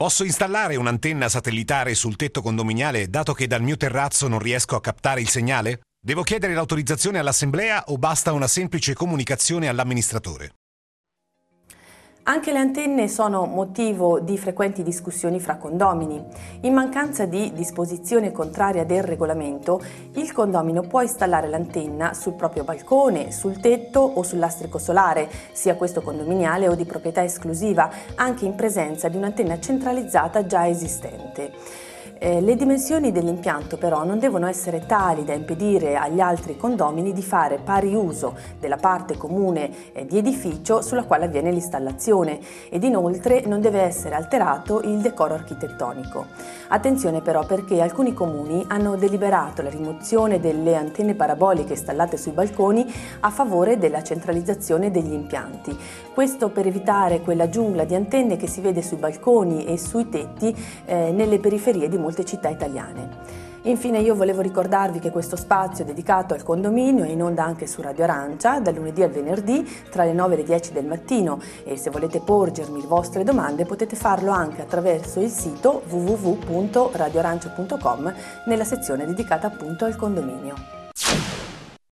Posso installare un'antenna satellitare sul tetto condominiale dato che dal mio terrazzo non riesco a captare il segnale? Devo chiedere l'autorizzazione all'assemblea o basta una semplice comunicazione all'amministratore? Anche le antenne sono motivo di frequenti discussioni fra condomini. In mancanza di disposizione contraria del regolamento, il condomino può installare l'antenna sul proprio balcone, sul tetto o sul lastrico solare, sia questo condominiale o di proprietà esclusiva, anche in presenza di un'antenna centralizzata già esistente. Eh, le dimensioni dell'impianto però non devono essere tali da impedire agli altri condomini di fare pari uso della parte comune eh, di edificio sulla quale avviene l'installazione ed inoltre non deve essere alterato il decoro architettonico. Attenzione però perché alcuni comuni hanno deliberato la rimozione delle antenne paraboliche installate sui balconi a favore della centralizzazione degli impianti. Questo per evitare quella giungla di antenne che si vede sui balconi e sui tetti eh, nelle periferie di molti molte città italiane. Infine io volevo ricordarvi che questo spazio dedicato al condominio è in onda anche su Radio Arancia dal lunedì al venerdì tra le 9 e le 10 del mattino e se volete porgermi le vostre domande potete farlo anche attraverso il sito www.radioarancia.com nella sezione dedicata appunto al condominio.